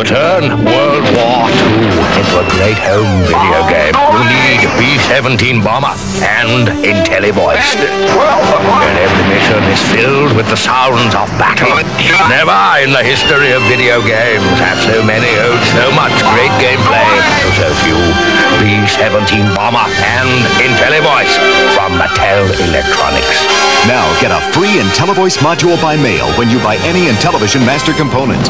To turn World War II into a great home video game, you need B-17 Bomber and IntelliVoice. And every mission is filled with the sounds of battle. Never in the history of video games have so many owed so much great gameplay to so few. B-17 Bomber and IntelliVoice from Mattel Electronics. Now get a free IntelliVoice module by mail when you buy any Intellivision Master component.